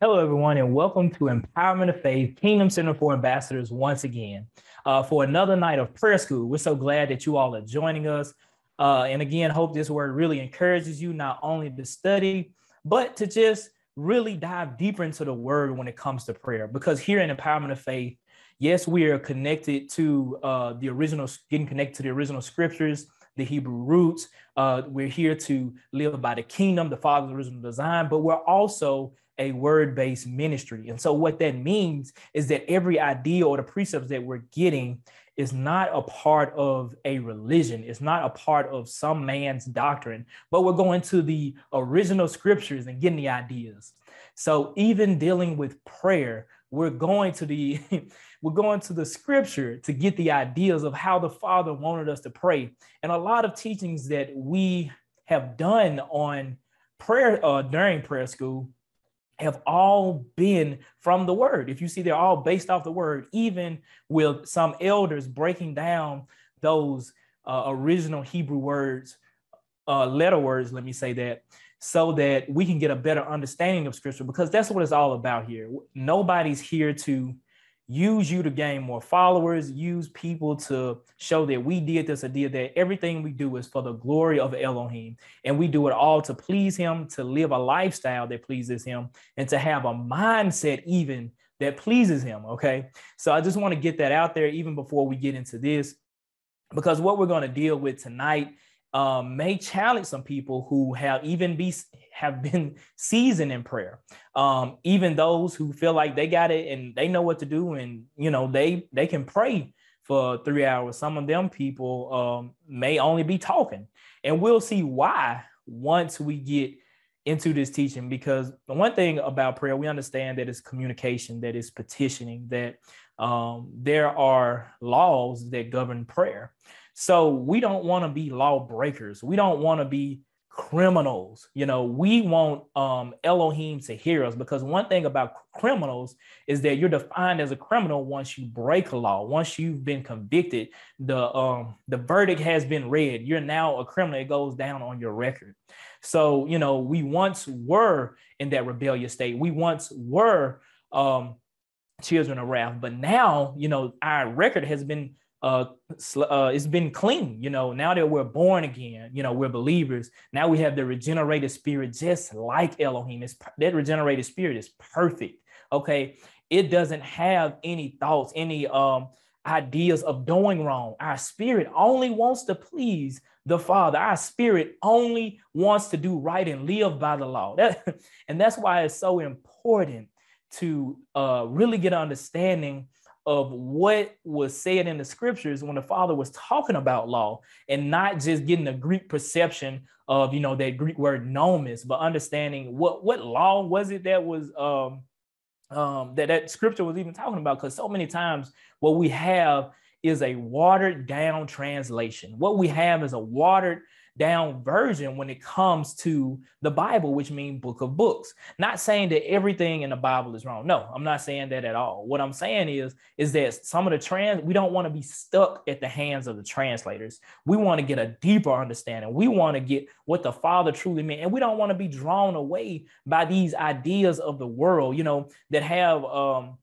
Hello, everyone, and welcome to Empowerment of Faith Kingdom Center for Ambassadors once again uh, for another night of prayer school. We're so glad that you all are joining us. Uh, and again, hope this word really encourages you not only to study, but to just really dive deeper into the word when it comes to prayer. Because here in Empowerment of Faith, yes, we are connected to uh, the original, getting connected to the original scriptures, the Hebrew roots. Uh, we're here to live by the kingdom, the Father's original design, but we're also a word based ministry. And so, what that means is that every idea or the precepts that we're getting is not a part of a religion, it's not a part of some man's doctrine, but we're going to the original scriptures and getting the ideas. So, even dealing with prayer, we're going to the we're going to the scripture to get the ideas of how the father wanted us to pray and a lot of teachings that we have done on prayer uh, during prayer school have all been from the word. If you see, they're all based off the word, even with some elders breaking down those uh, original Hebrew words, uh, letter words, let me say that, so that we can get a better understanding of scripture, because that's what it's all about here. Nobody's here to use you to gain more followers, use people to show that we did this or did that. Everything we do is for the glory of Elohim. And we do it all to please him, to live a lifestyle that pleases him, and to have a mindset even that pleases him. Okay. So I just want to get that out there even before we get into this, because what we're going to deal with tonight um, may challenge some people who have even be have been seasoned in prayer. Um, even those who feel like they got it and they know what to do, and you know they they can pray for three hours. Some of them people um, may only be talking, and we'll see why once we get into this teaching. Because the one thing about prayer, we understand that it's communication, that it's petitioning, that um, there are laws that govern prayer. So we don't want to be lawbreakers. We don't want to be criminals. You know, we want um, Elohim to hear us because one thing about criminals is that you're defined as a criminal once you break a law. Once you've been convicted, the um, the verdict has been read. You're now a criminal. It goes down on your record. So you know, we once were in that rebellious state. We once were um, children of wrath, but now you know our record has been uh, uh, it's been clean. You know, now that we're born again, you know, we're believers. Now we have the regenerated spirit, just like Elohim. It's, that regenerated spirit is perfect. Okay. It doesn't have any thoughts, any um, ideas of doing wrong. Our spirit only wants to please the Father. Our spirit only wants to do right and live by the law. That, and that's why it's so important to uh, really get understanding of what was said in the scriptures when the father was talking about law and not just getting a greek perception of you know that greek word nomos but understanding what what law was it that was um um that that scripture was even talking about? Because so many times what we have is a watered down translation. What we have is a watered down version when it comes to the Bible, which means book of books. Not saying that everything in the Bible is wrong. No, I'm not saying that at all. What I'm saying is, is that some of the trans, we don't want to be stuck at the hands of the translators. We want to get a deeper understanding. We want to get what the Father truly meant. And we don't want to be drawn away by these ideas of the world, you know, that have um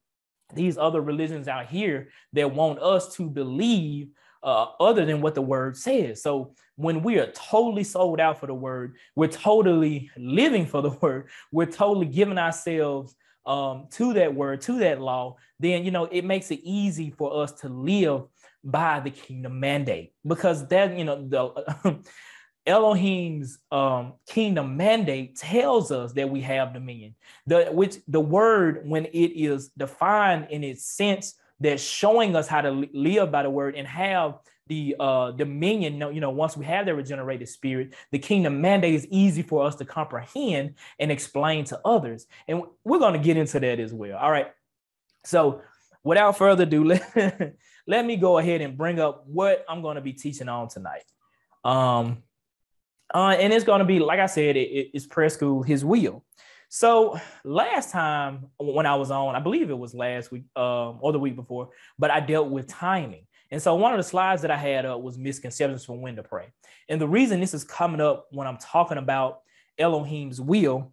these other religions out here that want us to believe uh, other than what the word says. So when we are totally sold out for the word, we're totally living for the word, we're totally giving ourselves um, to that word, to that law, then you know it makes it easy for us to live by the kingdom mandate because that you know the Elohim's um, kingdom mandate tells us that we have dominion. The which the word when it is defined in its sense that's showing us how to live by the word and have the uh, dominion, you know, once we have that regenerated spirit, the kingdom mandate is easy for us to comprehend and explain to others. And we're going to get into that as well. All right. So without further ado, let, let me go ahead and bring up what I'm going to be teaching on tonight. Um, uh, and it's going to be, like I said, it, it's prayer school, his will. So last time when I was on, I believe it was last week um, or the week before, but I dealt with timing. And so one of the slides that I had up was misconceptions from when to pray. And the reason this is coming up when I'm talking about Elohim's will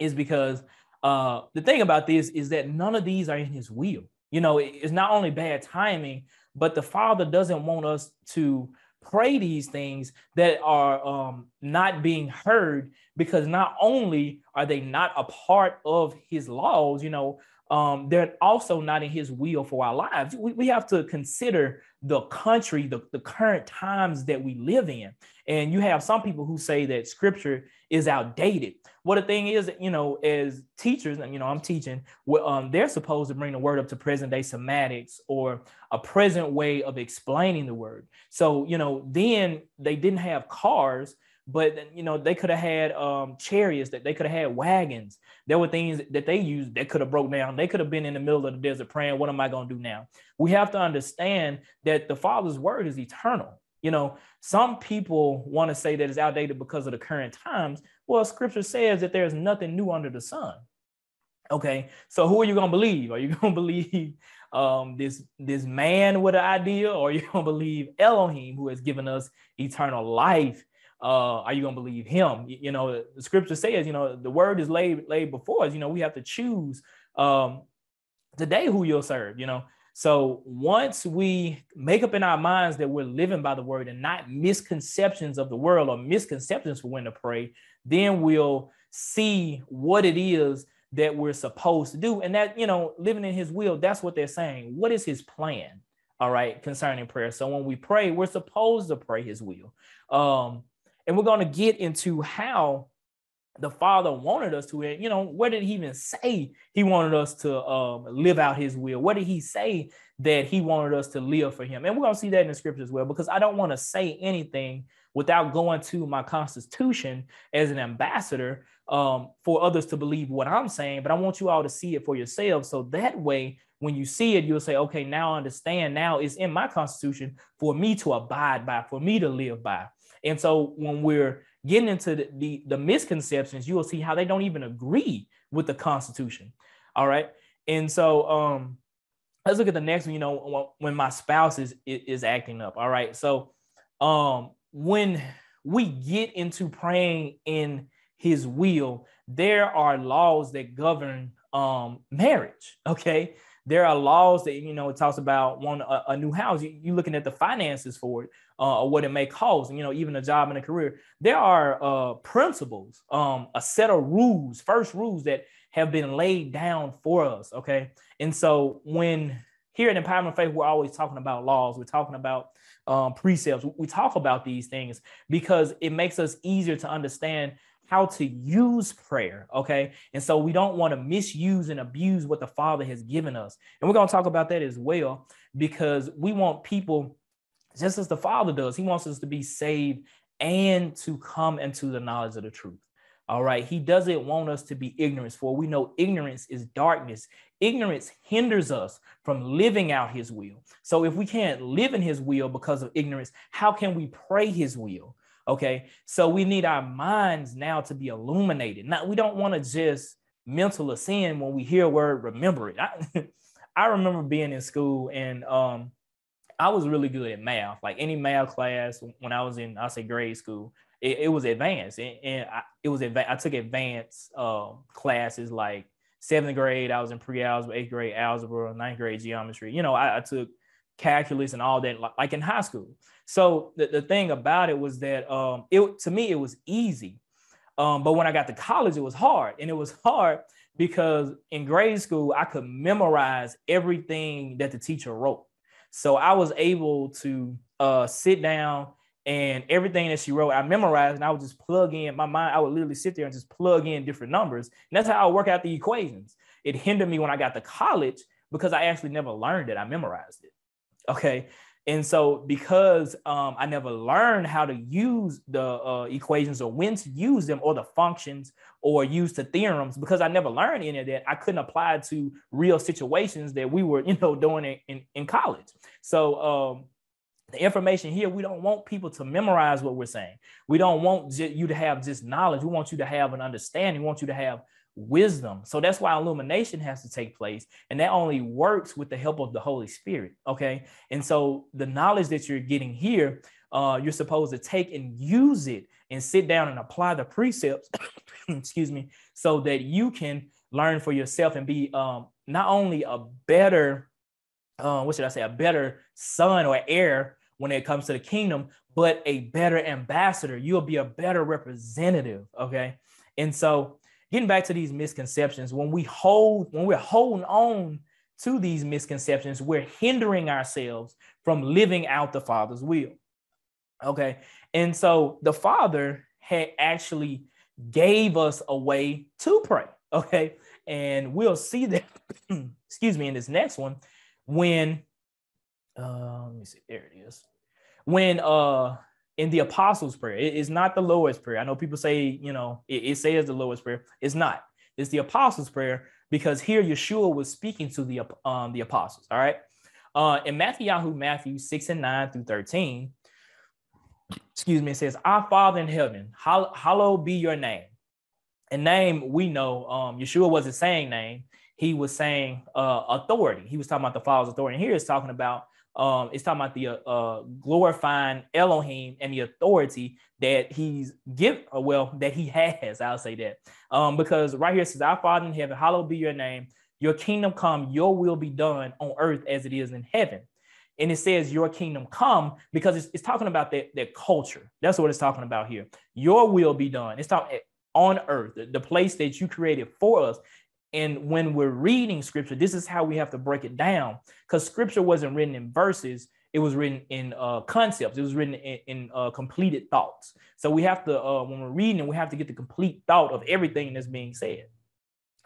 is because uh, the thing about this is that none of these are in his will. You know, it's not only bad timing, but the Father doesn't want us to pray these things that are um, not being heard because not only are they not a part of his laws, you know, um, they're also not in his will for our lives. We, we have to consider the country, the, the current times that we live in. And you have some people who say that scripture is outdated. What well, the thing is, you know, as teachers, and you know, I'm teaching, um, they're supposed to bring the word up to present day semantics or a present way of explaining the word. So, you know, then they didn't have cars but you know they could have had um, chariots that they could have had wagons. There were things that they used that could have broke down. They could have been in the middle of the desert praying what am i going to do now? We have to understand that the father's word is eternal. You know some people want to say that it's outdated because of the current times. Well scripture says that there's nothing new under the sun. Okay so who are you going to believe? Are you going to believe um, this this man with an idea? Or are you going to believe elohim who has given us eternal life uh, are you going to believe him? You, you, know, the scripture says, you know, the word is laid laid before us. You know, we have to choose um, today who you'll serve. You know, so once we make up in our minds that we're living by the word and not misconceptions of the world or misconceptions for when to pray, then we'll see what it is that we're supposed to do. And that, you know, living in his will, that's what they're saying. What is his plan? All right, concerning prayer. So when we pray, we're supposed to pray his will. Um, and we're going to get into how the father wanted us to you know what did he even say he wanted us to um, live out his will? What did he say that he wanted us to live for him? And we're going to see that in the scripture as well because i don't want to say anything without going to my constitution as an ambassador um, for others to believe what i'm saying but i want you all to see it for yourselves so that way when you see it you'll say okay now i understand. Now it's in my constitution for me to abide by for me to live by and so when we're getting into the, the, the misconceptions, you will see how they don't even agree with the Constitution. All right. And so um, let's look at the next one. You know, when my spouse is is acting up. All right. So um, when we get into praying in His will, there are laws that govern um, marriage. Okay, there are laws that you know it talks about one a, a new house you, are looking at the finances for it uh, or what it may cost you know even a job and a career there are uh, principles um, a set of rules first rules that have been laid down for us okay and so when here at empowerment faith we're always talking about laws we're talking about um, precepts we talk about these things because it makes us easier to understand how to use prayer. Okay. And so we don't want to misuse and abuse what the Father has given us. And we're going to talk about that as well because we want people, just as the Father does, He wants us to be saved and to come into the knowledge of the truth. All right. He doesn't want us to be ignorant, for we know ignorance is darkness. Ignorance hinders us from living out his will. So if we can't live in his will because of ignorance, how can we pray his will? Okay. So we need our minds now to be illuminated. Now, we don't want to just mental ascend when we hear a word, remember it. I, I remember being in school and um, I was really good at math. Like any math class when I was in, I say grade school, it, it was advanced. And, and I, it was, adva- I took advanced uh, classes like seventh grade, I was in pre-algebra, eighth grade algebra, ninth grade geometry. You know, I, I took calculus and all that like in high school. So the, the thing about it was that um, it to me it was easy, um, but when I got to college it was hard, and it was hard because in grade school I could memorize everything that the teacher wrote. So I was able to uh, sit down and everything that she wrote, I memorized and I would just plug in my mind. I would literally sit there and just plug in different numbers. And that's how I work out the equations. It hindered me when I got to college because I actually never learned it. I memorized it. Okay. And so, because um, I never learned how to use the uh, equations or when to use them or the functions or use the theorems, because I never learned any of that, I couldn't apply to real situations that we were, you know, doing in, in, in college. So, um, the information here, we don't want people to memorize what we're saying. We don't want you to have just knowledge. We want you to have an understanding. We want you to have wisdom. So that's why illumination has to take place. And that only works with the help of the Holy Spirit. Okay. And so the knowledge that you're getting here, uh, you're supposed to take and use it and sit down and apply the precepts, excuse me, so that you can learn for yourself and be um, not only a better, uh, what should I say, a better son or heir when it comes to the kingdom, but a better ambassador. You'll be a better representative. Okay. And so getting back to these misconceptions, when we hold, when we're holding on to these misconceptions, we're hindering ourselves from living out the Father's will. Okay. And so the Father had actually gave us a way to pray. Okay. And we'll see that, excuse me, in this next one when, uh, let me see, there it is. When, uh, in the apostles' prayer, it is not the Lord's prayer. I know people say, you know, it, it says the Lord's prayer. It's not. It's the apostles' prayer because here Yeshua was speaking to the um the apostles. All right. Uh, in Matthew, Matthew 6 and 9 through 13, excuse me, it says, Our Father in heaven, hallowed be your name. And name, we know, um, Yeshua wasn't saying name, he was saying uh, authority. He was talking about the Father's authority. And here it's talking about um, it's talking about the uh, uh, glorifying Elohim and the authority that he's give uh, well that he has. I'll say that um, because right here it says, "Our Father in heaven, hallowed be your name. Your kingdom come. Your will be done on earth as it is in heaven." And it says, "Your kingdom come," because it's, it's talking about that that culture. That's what it's talking about here. Your will be done. It's talking on earth, the, the place that you created for us. And when we're reading scripture, this is how we have to break it down because scripture wasn't written in verses, it was written in uh, concepts, it was written in, in uh, completed thoughts. So we have to, uh, when we're reading, we have to get the complete thought of everything that's being said.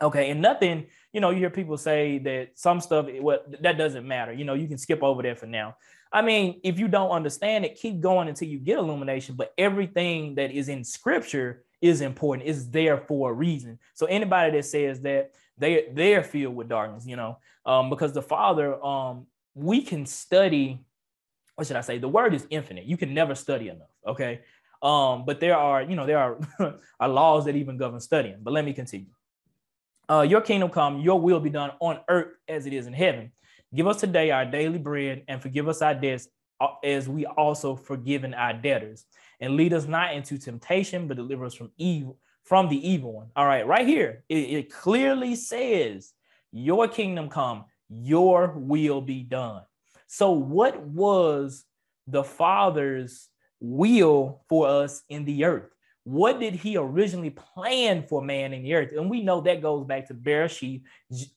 Okay, and nothing, you know, you hear people say that some stuff, well, that doesn't matter. You know, you can skip over that for now. I mean, if you don't understand it, keep going until you get illumination. But everything that is in scripture is important, is there for a reason. So anybody that says that they they're filled with darkness, you know, um, because the Father, um, we can study. What should I say? The word is infinite. You can never study enough. Okay. Um, but there are, you know, there are, are laws that even govern studying. But let me continue. Uh, your kingdom come, your will be done on earth as it is in heaven. Give us today our daily bread and forgive us our debts uh, as we also forgiven our debtors. And lead us not into temptation, but deliver us from evil, from the evil one. All right, right here, it, it clearly says, Your kingdom come, your will be done. So, what was the Father's will for us in the earth? What did he originally plan for man in the earth? And we know that goes back to Bereshit,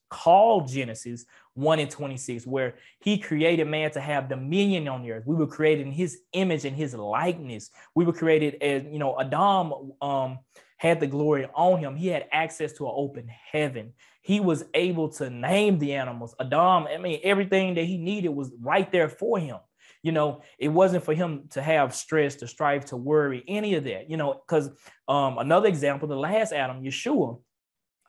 called Genesis 1 and 26, where he created man to have dominion on the earth. We were created in his image and his likeness. We were created as, you know, Adam um, had the glory on him. He had access to an open heaven. He was able to name the animals. Adam, I mean, everything that he needed was right there for him. You know, it wasn't for him to have stress, to strive, to worry, any of that. You know, because um, another example, the last Adam, Yeshua,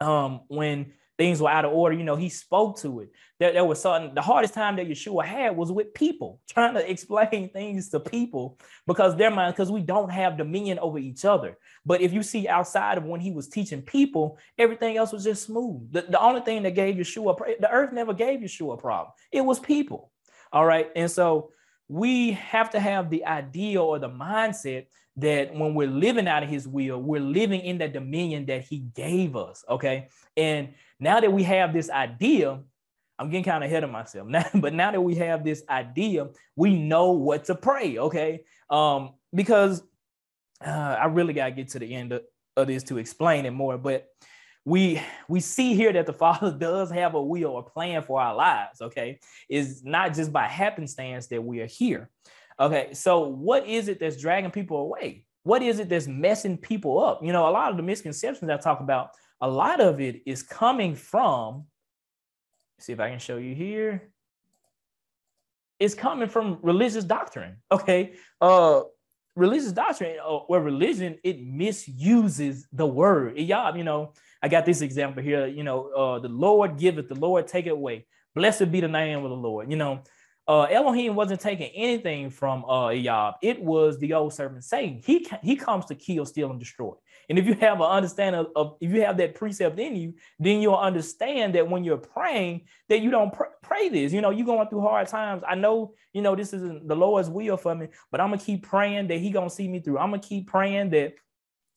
um, when things were out of order, you know, he spoke to it. There, there was something, the hardest time that Yeshua had was with people, trying to explain things to people because their mind, because we don't have dominion over each other. But if you see outside of when he was teaching people, everything else was just smooth. The, the only thing that gave Yeshua, the earth never gave Yeshua a problem. It was people. All right. And so we have to have the idea or the mindset that when we're living out of his will, we're living in that dominion that he gave us. Okay. And now that we have this idea, I'm getting kind of ahead of myself now, but now that we have this idea, we know what to pray. Okay. Um, because uh, I really got to get to the end of, of this to explain it more. But we we see here that the father does have a will or plan for our lives okay is not just by happenstance that we are here okay so what is it that's dragging people away what is it that's messing people up you know a lot of the misconceptions i talk about a lot of it is coming from see if i can show you here it's coming from religious doctrine okay uh religious doctrine uh, or religion it misuses the word y'all you know I got this example here. You know, uh, the Lord giveth, the Lord take it away. Blessed be the name of the Lord. You know, uh, Elohim wasn't taking anything from uh. It was the old servant Satan. He he comes to kill, steal, and destroy. And if you have an understanding of, of, if you have that precept in you, then you'll understand that when you're praying, that you don't pr- pray this. You know, you're going through hard times. I know, you know, this isn't the Lord's will for me, but I'm gonna keep praying that He gonna see me through. I'm gonna keep praying that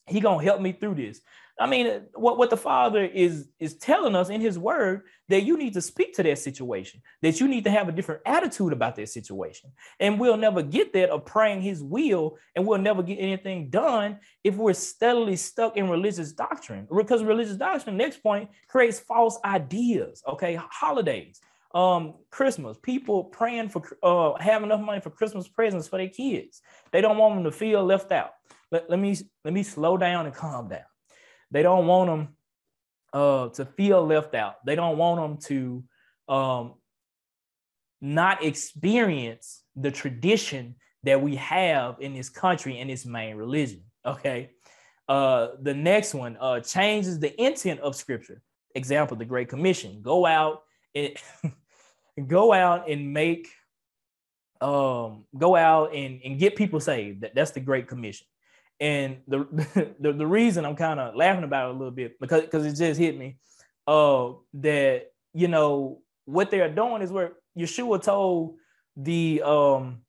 he gonna help me through this. I mean, what, what the Father is is telling us in His Word that you need to speak to that situation, that you need to have a different attitude about that situation, and we'll never get that of praying His will, and we'll never get anything done if we're steadily stuck in religious doctrine. Because religious doctrine, next point, creates false ideas. Okay, holidays, um, Christmas, people praying for uh have enough money for Christmas presents for their kids. They don't want them to feel left out. Let, let me let me slow down and calm down they don't want them uh, to feel left out. They don't want them to um, not experience the tradition that we have in this country and its main religion. Okay. Uh, the next one uh, changes the intent of scripture. Example, the Great Commission. Go out and go out and make um go out and, and get people saved. That, that's the Great Commission. And the the, the reason I'm kind of laughing about it a little bit because because it just hit me uh that you know what they're doing is where Yeshua told the um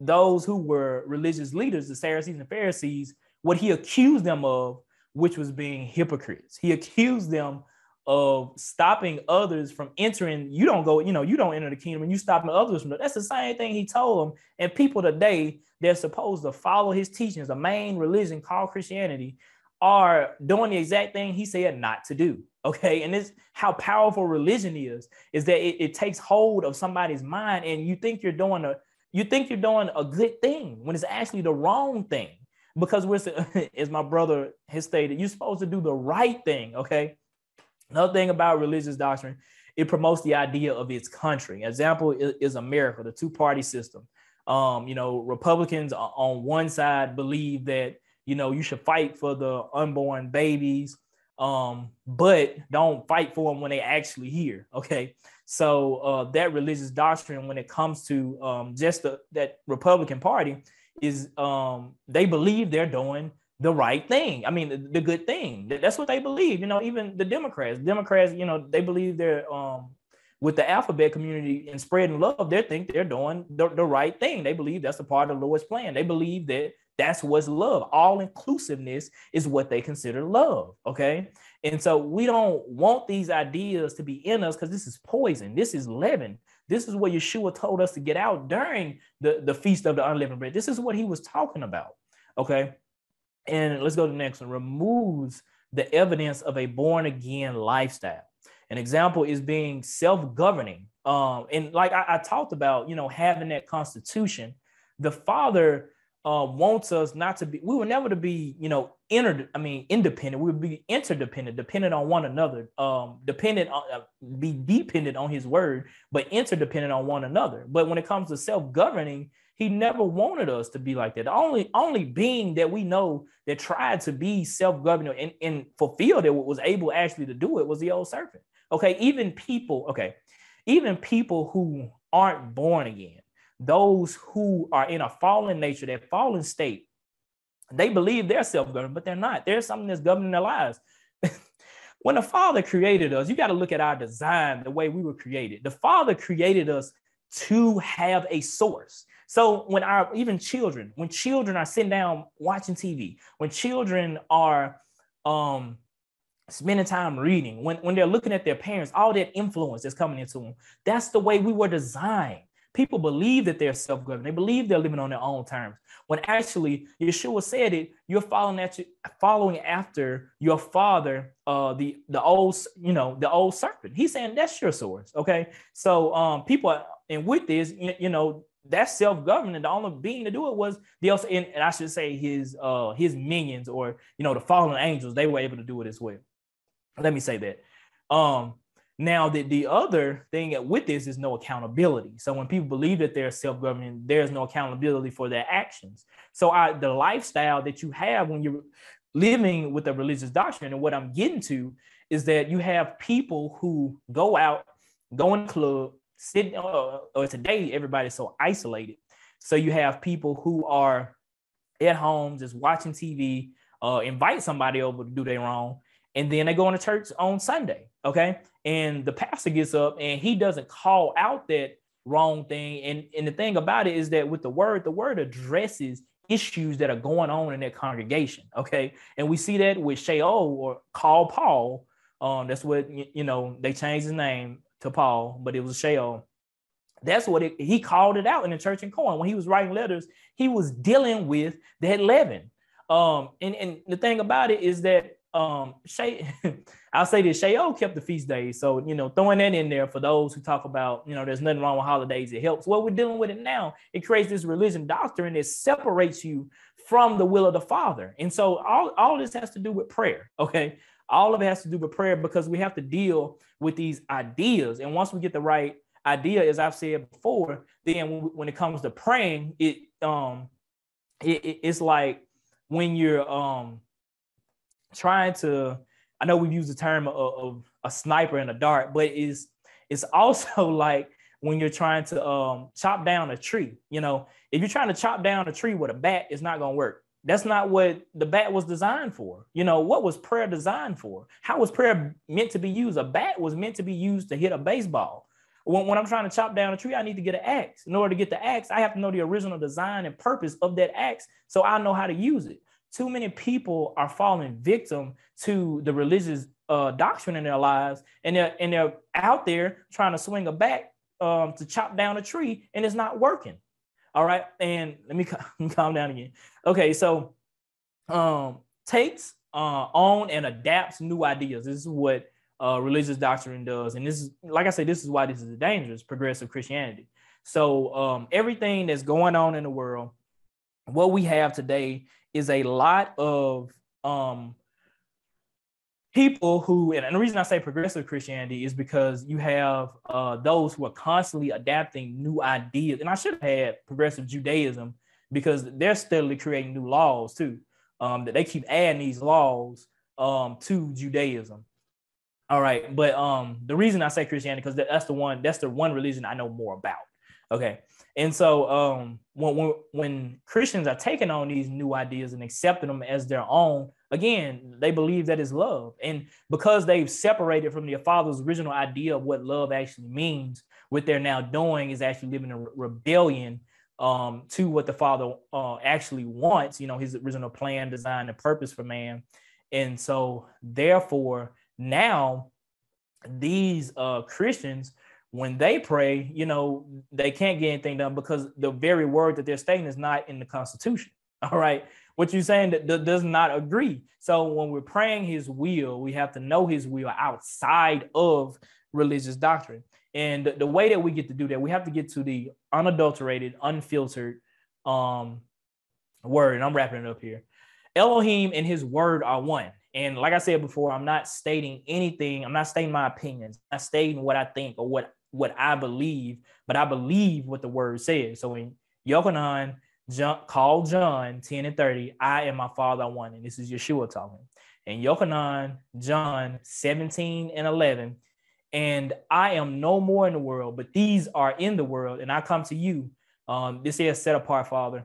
those who were religious leaders, the Sadducees and Pharisees, what he accused them of, which was being hypocrites. He accused them of stopping others from entering. You don't go, you know, you don't enter the kingdom and you stopping others from. That's the same thing he told them. And people today they're supposed to follow his teachings, the main religion called Christianity, are doing the exact thing he said not to do. Okay. And this how powerful religion is, is that it, it takes hold of somebody's mind and you think you're doing a you think you're doing a good thing when it's actually the wrong thing. Because we're as my brother has stated, you're supposed to do the right thing. Okay. Another thing about religious doctrine, it promotes the idea of its country. Example is America, the two-party system. Um, you know, Republicans on one side believe that you know you should fight for the unborn babies, um, but don't fight for them when they actually here. Okay, so uh, that religious doctrine, when it comes to um, just the, that Republican Party, is um, they believe they're doing the right thing. I mean, the, the, good thing. That's what they believe. You know, even the Democrats. Democrats, you know, they believe they're um, with the alphabet community and spreading love, they think they're doing the, the right thing. They believe that's a part of the Lord's plan. They believe that that's what's love. All inclusiveness is what they consider love. Okay. And so we don't want these ideas to be in us because this is poison. This is leaven. This is what Yeshua told us to get out during the, the feast of the unleavened bread. This is what he was talking about. Okay. And let's go to the next one. Removes the evidence of a born again lifestyle. An example is being self-governing. Um, and like I, I, talked about, you know, having that constitution, the father uh, wants us not to be, we were never to be, you know, inter, I mean, independent. We would be interdependent, dependent on one another, um, dependent on, uh, be dependent on his word, but interdependent on one another. But when it comes to self-governing, he never wanted us to be like that. The only only being that we know that tried to be self-governing and, and fulfilled it was able actually to do it was the old serpent. Okay, even people, okay, even people who aren't born again, those who are in a fallen nature, that fallen state, they believe they're self-governed, but they're not. There's something that's governing their lives. when the Father created us, you got to look at our design, the way we were created. The Father created us to have a source. So when our even children, when children are sitting down watching TV, when children are um spending time reading, when, when they're looking at their parents, all that influence that's coming into them. That's the way we were designed. People believe that they're self-governed. They believe they're living on their own terms. When actually Yeshua said it, you're following you, following after your father, uh, the the old, you know, the old serpent. He's saying that's your source. Okay. So um people and with this, you, you know, that's self-governing. The only being to do it was the also, and, and I should say his uh his minions or you know the fallen angels, they were able to do it as well. Let me say that. Um, now the, the other thing with this is no accountability. So when people believe that they're self-governing, there's no accountability for their actions. So I, the lifestyle that you have when you're living with a religious doctrine, and what I'm getting to is that you have people who go out, go in club, sit, uh, or today everybody's so isolated. So you have people who are at home just watching TV, uh, invite somebody over to do their wrong, and then they go into church on Sunday. Okay. And the pastor gets up and he doesn't call out that wrong thing. And, and the thing about it is that with the word, the word addresses issues that are going on in that congregation. Okay. And we see that with Shaul or call Paul. Um, that's what you know, they changed his name to Paul, but it was Shaul. That's what it, he called it out in the church in Corinth. When he was writing letters, he was dealing with that leaven. Um, and, and the thing about it is that um I'll say this Shaul kept the feast days. So, you know, throwing that in there for those who talk about, you know, there's nothing wrong with holidays, it helps. Well, we're dealing with it now. It creates this religion doctrine that separates you from the will of the Father. And so all, all this has to do with prayer. Okay. All of it has to do with prayer because we have to deal with these ideas. And once we get the right idea, as I've said before, then when it comes to praying, it um it, it's like when you're um trying to I know we've used the term of, of a sniper and a dart, but it's it's also like when you're trying to um, chop down a tree. You know, if you're trying to chop down a tree with a bat, it's not going to work. That's not what the bat was designed for. You know, what was prayer designed for? How was prayer meant to be used? A bat was meant to be used to hit a baseball. When, when I'm trying to chop down a tree, I need to get an axe. In order to get the axe, I have to know the original design and purpose of that axe so I know how to use it too many people are falling victim to the religious uh, doctrine in their lives, and they're and they're out there trying to swing a bat um, to chop down a tree, and it's not working. All right, and let me, calm down again. Okay, so um, takes uh, on and adapts new ideas. This is what uh, religious doctrine does, and this is like I said, this is why this is dangerous progressive Christianity. So um, everything that's going on in the world, what we have today is a lot of um, people who, and the reason I say progressive Christianity is because you have uh, those who are constantly adapting new ideas. And I should have had progressive Judaism because they're steadily creating new laws too. Um, that they keep adding these laws um, to Judaism. All right, but um, the reason I say Christianity because that's the one that's the one religion I know more about. Okay, and so um, when, when, when Christians are taking on these new ideas and accepting them as their own, again, they believe that is love. And because they've separated from their father's original idea of what love actually means, what they're now doing is actually living in rebellion um, to what the father uh, actually wants, you know, his original plan, design, and purpose for man. And so, therefore, now these uh, Christians when they pray, you know, they can't get anything done because the very word that they're stating is not in the Constitution. All right. What you're saying that, does not agree. So when we're praying his will, we have to know his will outside of religious doctrine. And the, the way that we get to do that, we have to get to the unadulterated, unfiltered um, word. And I'm wrapping it up here. Elohim and his word are one. And like I said before, I'm not stating anything. I'm not stating my opinions. I'm not stating what I think or what what I believe, but I believe what the word says. So in Yochanan, John, call John 10 and 30, I am my father one. And this is Yeshua talking. And Yochanan, John 17 and 11, and I am no more in the world, but these are in the world, and I come to you. Um, this is set apart, Father.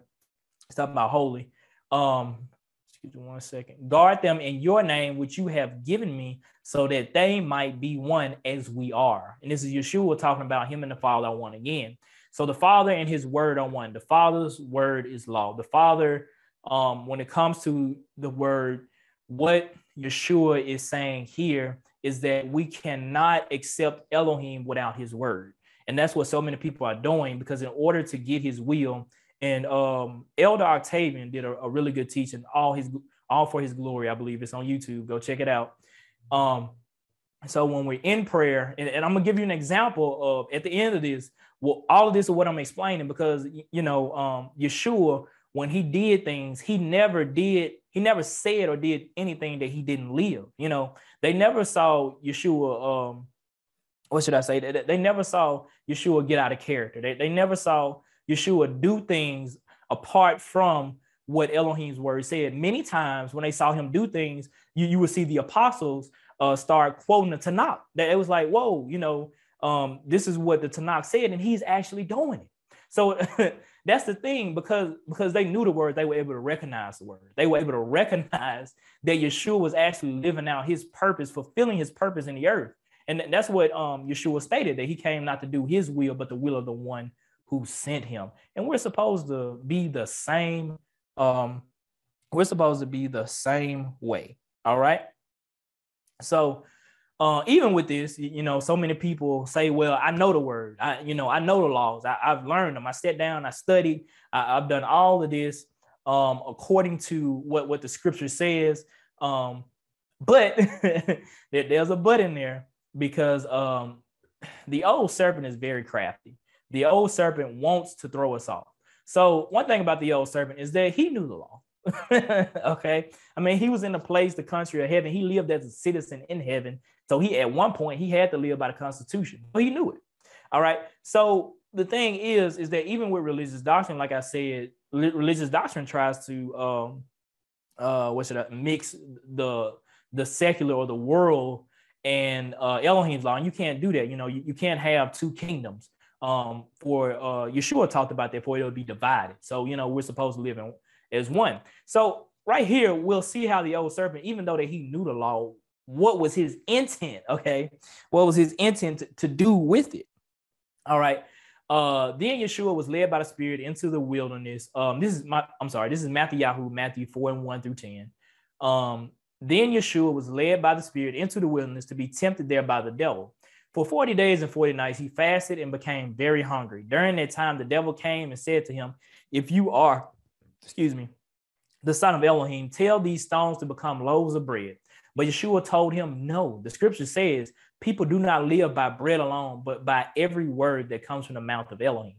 It's talking about holy. Um, excuse me one second. Guard them in your name, which you have given me, so that they might be one as we are. And this is Yeshua talking about him and the Father are one again. So the Father and his word are one. The Father's word is law. The Father, um, when it comes to the word, what Yeshua is saying here is that we cannot accept Elohim without his word. And that's what so many people are doing because in order to get his will, and um, Elder Octavian did a, a, really good teaching, all his all for his glory. I believe it's on YouTube. Go check it out. Um, so when we're in prayer, and, and, I'm gonna give you an example of at the end of this, well, all of this is what I'm explaining because you know, um, Yeshua, when he did things, he never did, he never said or did anything that he didn't live. You know, they never saw Yeshua. Um, what should I say? They, they never saw Yeshua get out of character. They, they never saw Yeshua do things apart from what Elohim's word said. Many times when they saw him do things, you, you would see the apostles uh, start quoting the Tanakh. That it was like, whoa, you know, um, this is what the Tanakh said, and he's actually doing it. So that's the thing because because they knew the word, they were able to recognize the word. They were able to recognize that Yeshua was actually living out his purpose, fulfilling his purpose in the earth. And that's what um, Yeshua stated that he came not to do his will, but the will of the one who sent him. And we're supposed to be the same Um, we're supposed to be the same way. All right. So uh, even with this, you know, so many people say, "Well, I know the word. I, you know, I know the laws. I, have learned them. I sat down, I studied. I, have done all of this um, according to what what the scripture says." Um, but there's a but in there because um, the old serpent is very crafty. The old serpent wants to throw us off. So one thing about the old serpent is that he knew the law. okay. I mean, he was in the place, the country of heaven. He lived as a citizen in heaven. So he, at one point, he had to live by the Constitution. But he knew it. All right. So the thing is, is that even with religious doctrine, like I said, religious doctrine tries to, um, uh, what should I mix the the secular or the world and uh, Elohim's law, and you can't do that. You know, you, you can't have two kingdoms. Um, for uh, Yeshua talked about that, for it'll be divided. So you know, we're supposed to live in as one. So right here, we'll see how the old serpent, even though that he knew the law, what was his intent? Okay, what was his intent to, to do with it? All right. Uh, then Yeshua was led by the Spirit into the wilderness. Um, this is my, I'm sorry, this is Mattityahu, Matthew 4 and 1 through 10. Um, then Yeshua was led by the Spirit into the wilderness to be tempted there by the devil. For 40 days and 40 nights, he fasted and became very hungry. During that time, the devil came and said to him, If you are excuse me, the son of Elohim, tell these stones to become loaves of bread. But Yeshua told him, No, the scripture says people do not live by bread alone, but by every word that comes from the mouth of Elohim.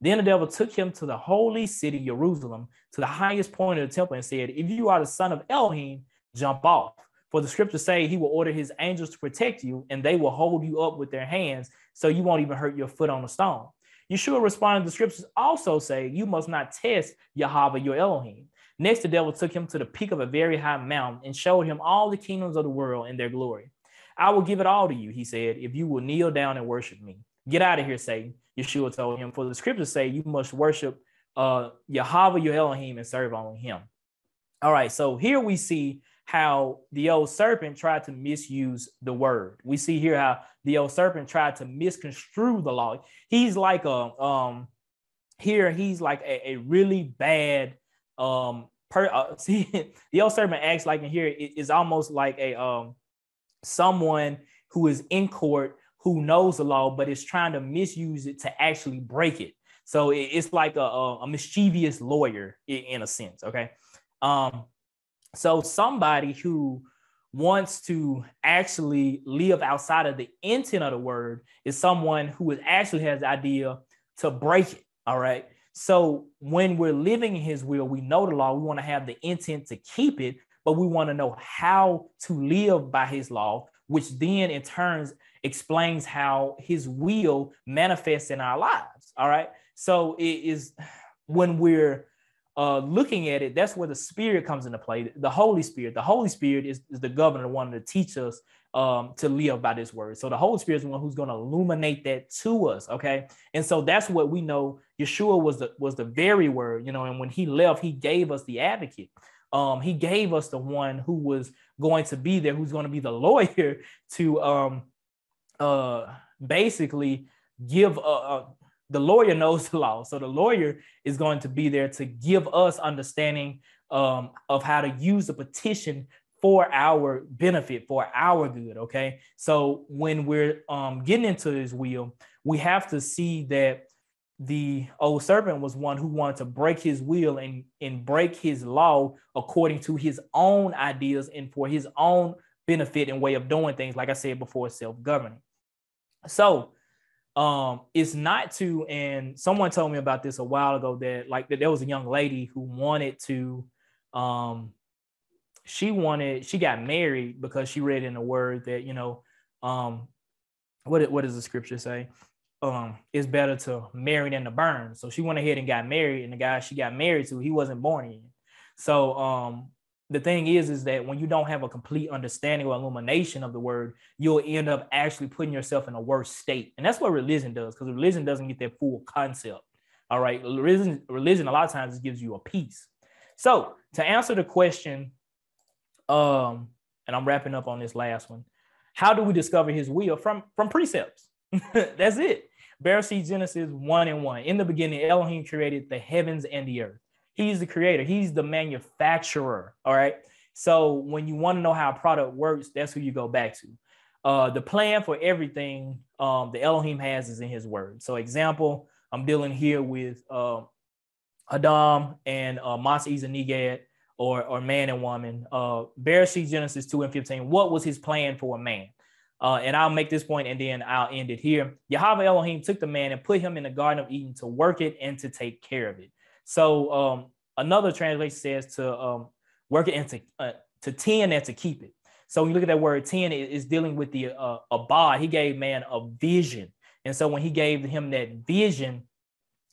Then the devil took him to the holy city, Jerusalem, to the highest point of the temple, and said, If you are the son of Elohim, jump off. For the scriptures say he will order his angels to protect you, and they will hold you up with their hands, so you won't even hurt your foot on a stone. Yeshua responded, the scriptures also say, You must not test Yahweh your Elohim. Next, the devil took him to the peak of a very high mountain and showed him all the kingdoms of the world and their glory. I will give it all to you, he said, if you will kneel down and worship me. Get out of here, Satan, Yeshua told him. For the scriptures say you must worship uh, Yahweh your Elohim and serve only him. All right, so here we see how the old serpent tried to misuse the word. We see here how the old serpent tried to misconstrue the law. He's like a um here he's like a, a really bad um per uh, see the old serpent acts like in here is almost like a um someone who is in court who knows the law but is trying to misuse it to actually break it. So it, it's like a, a mischievous lawyer in, in a sense. Okay. Um, so somebody who wants to actually live outside of the intent of the word is someone who actually has the idea to break it. All right. So when we're living in his will, we know the law, we want to have the intent to keep it, but we want to know how to live by his law, which then in turns explains how his will manifests in our lives. All right. So it is when we're uh, looking at it, that's where the Spirit comes into play. The Holy Spirit. The Holy Spirit is, is the governor, one to teach us um, to live by this word. So the Holy Spirit is the one who's going to illuminate that to us. Okay, and so that's what we know. Yeshua was the was the very word, you know. And when he left, he gave us the Advocate. Um, he gave us the one who was going to be there, who's going to be the lawyer to um, uh, basically give a, a the lawyer knows the law. So the lawyer is going to be there to give us understanding um, of how to use the petition for our benefit, for our good. Okay. So when we're um, getting into this wheel, we have to see that the old serpent was one who wanted to break his will and, and break his law according to his own ideas and for his own benefit and way of doing things. Like I said before, self governing. So um it's not to and someone told me about this a while ago that like that there was a young lady who wanted to um she wanted she got married because she read in the word that you know um what what does the scripture say? Um it's better to marry than to burn. So she went ahead and got married and the guy she got married to he wasn't born again. So um the thing is is that when you don't have a complete understanding or illumination of the word you'll end up actually putting yourself in a worse state. And that's what religion does because religion doesn't get that full concept all right? Religion religion a lot of times gives you a piece so to answer the question um and i'm wrapping up on this last one how do we discover his will? From from precepts. That's it. Bereshit Genesis 1 and 1. In the beginning, Elohim created the heavens and the earth. He's the creator. He's the manufacturer. All right. So when you want to know how a product works, that's who you go back to. Uh, the plan for everything um, the Elohim has is in His Word. So, example, I'm dealing here with uh, Adam and uh, Mas Negad, or or man and woman. Uh, Bereshit Genesis 2 and 15. What was His plan for a man? Uh, and I'll make this point and then I'll end it here. Yahweh Elohim took the man and put him in the Garden of Eden to work it and to take care of it. So um, another translation says to um, work it into to, uh, to tend and to keep it. So when you look at that word tend, it is dealing with the uh, abad. He gave man a vision. And so when he gave him that vision,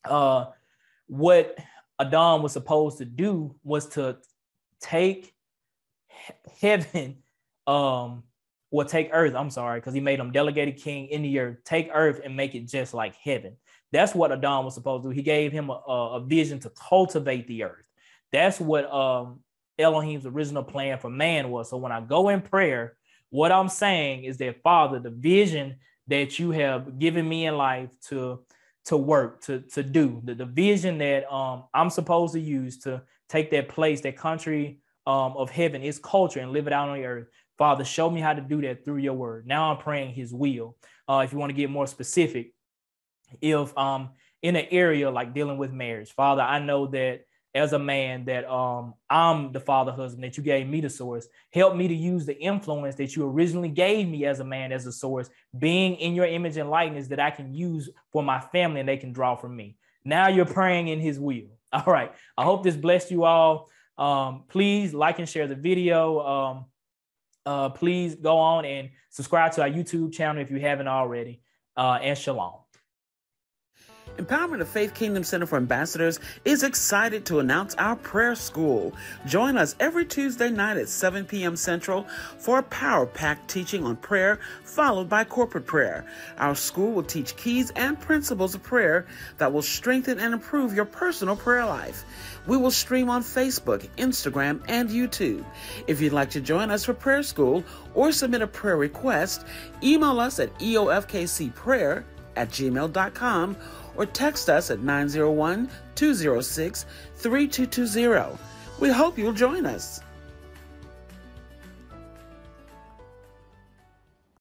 uh, what Adam was supposed to do was to take heaven um, or take earth, I'm sorry, because he made him delegated king in the earth, take earth and make it just like heaven. That's what Adam was supposed to do. He gave him a, a vision to cultivate the earth. That's what um, Elohim's original plan for man was. So when I go in prayer, what I'm saying is that, Father, the vision that you have given me in life to to work to to do the, the vision that um, I'm supposed to use to take that place that country um, of heaven its culture and live it out on the earth Father, show me how to do that through your word. Now I'm praying his will. Uh, if you want to get more specific, if um in an area like dealing with marriage, Father, I know that as a man that um I'm the father husband that you gave me the source. Help me to use the influence that you originally gave me as a man as a source, being in your image and likeness that I can use for my family and they can draw from me. Now you're praying in his will. All right. I hope this blessed you all. Um, please like and share the video. Um, uh, please go on and subscribe to our YouTube channel if you haven't already. Uh, and shalom. Empowerment of Faith Kingdom Center for Ambassadors is excited to announce our prayer school. Join us every Tuesday night at 7 p.m. Central for a power packed teaching on prayer, followed by corporate prayer. Our school will teach keys and principles of prayer that will strengthen and improve your personal prayer life. We will stream on Facebook, Instagram, and YouTube. If you'd like to join us for prayer school or submit a prayer request, email us at eofkcprayer at gmail.com or text us at 901 206 3220. We hope you'll join us.